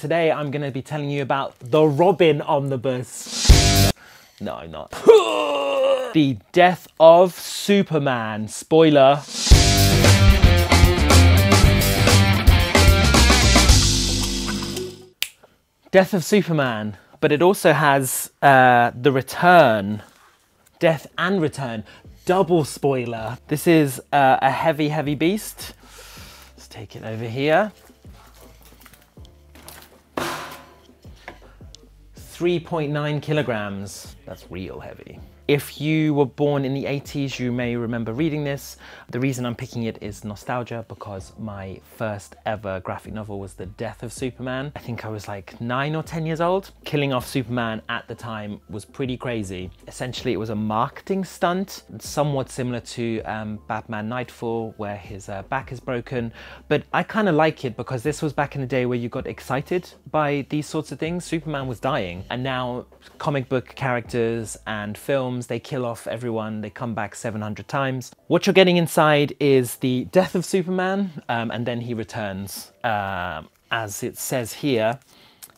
Today I'm going to be telling you about the Robin Omnibus. No, I'm not. the Death of Superman. Spoiler. Death of Superman, but it also has uh, The Return. Death and Return. Double spoiler. This is uh, a heavy, heavy beast. Let's take it over here. 3.9 kilograms. That's real heavy. If you were born in the 80s, you may remember reading this. The reason I'm picking it is nostalgia because my first ever graphic novel was The Death of Superman. I think I was like nine or 10 years old. Killing off Superman at the time was pretty crazy. Essentially, it was a marketing stunt, somewhat similar to um, Batman Knightfall, where his uh, back is broken. But I kind of like it because this was back in the day where you got excited by these sorts of things. Superman was dying, and now comic book characters and films they kill off everyone, they come back 700 times. What you're getting inside is the death of Superman, um, and then he returns. Uh, as it says here,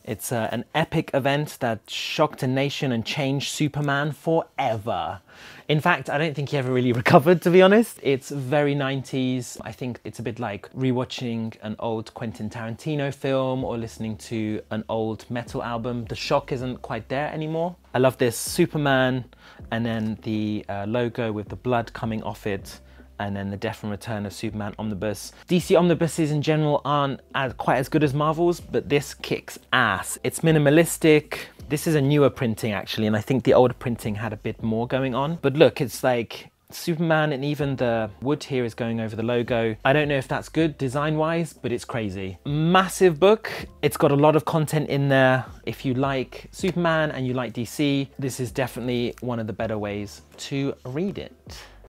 it's uh, an epic event that shocked a nation and changed Superman forever. In fact, I don't think he ever really recovered, to be honest. It's very 90s. I think it's a bit like rewatching an old Quentin Tarantino film or listening to an old metal album. The shock isn't quite there anymore. I love this Superman and then the uh, logo with the blood coming off it and then the Death and Return of Superman Omnibus. DC Omnibuses in general aren't as, quite as good as Marvel's, but this kicks ass. It's minimalistic. This is a newer printing actually, and I think the older printing had a bit more going on. But look, it's like Superman and even the wood here is going over the logo. I don't know if that's good design wise, but it's crazy. Massive book. It's got a lot of content in there. If you like Superman and you like DC, this is definitely one of the better ways to read it.